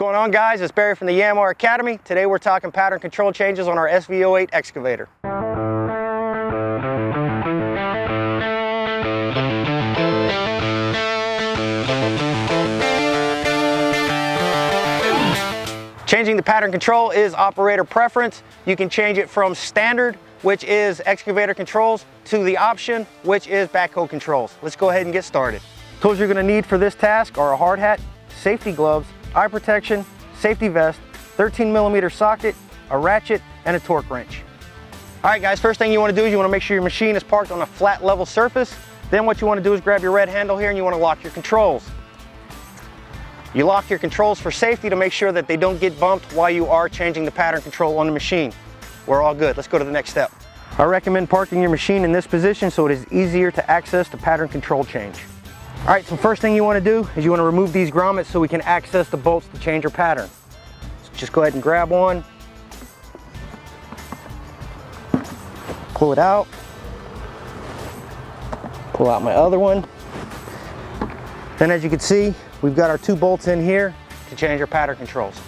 going on guys? It's Barry from the Yanmar Academy. Today we're talking pattern control changes on our SV08 excavator. Changing the pattern control is operator preference. You can change it from standard, which is excavator controls, to the option, which is backhoe controls. Let's go ahead and get started. Tools you're gonna need for this task are a hard hat, safety gloves, eye protection, safety vest, 13 millimeter socket, a ratchet, and a torque wrench. All right guys, first thing you wanna do is you wanna make sure your machine is parked on a flat level surface. Then what you wanna do is grab your red handle here and you wanna lock your controls. You lock your controls for safety to make sure that they don't get bumped while you are changing the pattern control on the machine. We're all good. Let's go to the next step. I recommend parking your machine in this position so it is easier to access the pattern control change. All right, so first thing you wanna do is you wanna remove these grommets so we can access the bolts to change our pattern. So just go ahead and grab one. Pull it out. Pull out my other one. Then as you can see, we've got our two bolts in here to change our pattern controls.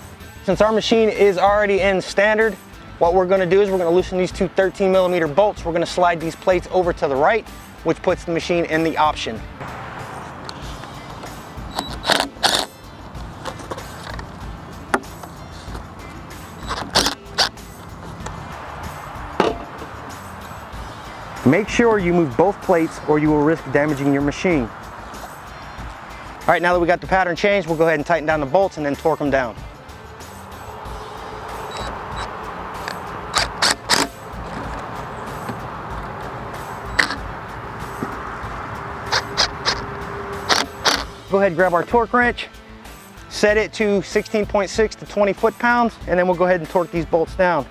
Since our machine is already in standard, what we're gonna do is we're gonna loosen these two 13 millimeter bolts. We're gonna slide these plates over to the right, which puts the machine in the option. Make sure you move both plates or you will risk damaging your machine. All right, now that we got the pattern changed, we'll go ahead and tighten down the bolts and then torque them down. Go ahead and grab our torque wrench, set it to 16.6 to 20 foot-pounds, and then we'll go ahead and torque these bolts down.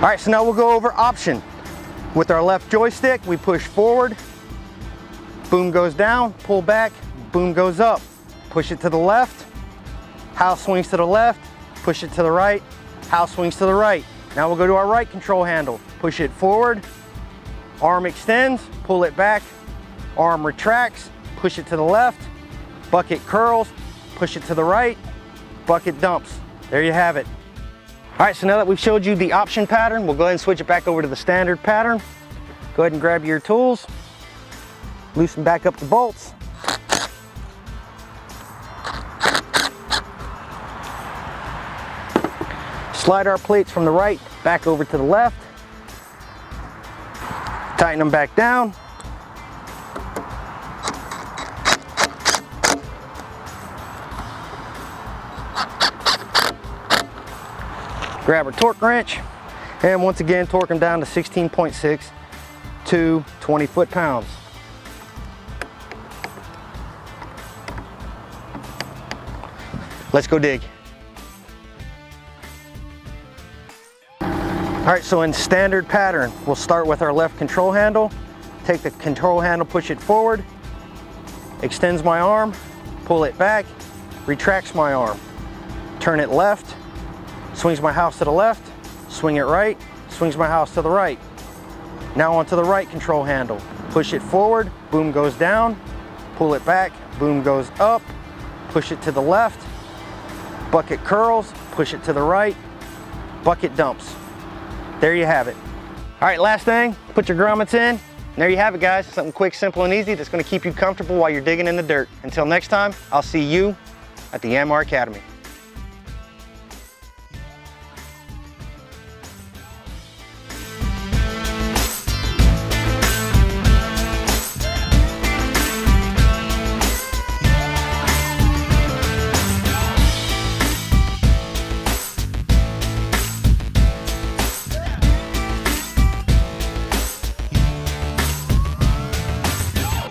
All right, so now we'll go over option. With our left joystick, we push forward, boom goes down, pull back, boom goes up. Push it to the left, house swings to the left, push it to the right, house swings to the right. Now we'll go to our right control handle. Push it forward, arm extends, pull it back, arm retracts, push it to the left, bucket curls, push it to the right, bucket dumps. There you have it. All right, so now that we've showed you the option pattern, we'll go ahead and switch it back over to the standard pattern. Go ahead and grab your tools, loosen back up the bolts. Slide our plates from the right back over to the left. Tighten them back down. Grab our torque wrench, and once again, torque them down to 16.6 to 20 foot-pounds. Let's go dig. All right, so in standard pattern, we'll start with our left control handle, take the control handle, push it forward, extends my arm, pull it back, retracts my arm, turn it left, Swings my house to the left, swing it right, swings my house to the right. Now onto the right control handle. Push it forward, boom goes down, pull it back, boom goes up, push it to the left, bucket curls, push it to the right, bucket dumps. There you have it. All right, last thing, put your grommets in. There you have it, guys. Something quick, simple, and easy that's gonna keep you comfortable while you're digging in the dirt. Until next time, I'll see you at the Yanmar Academy.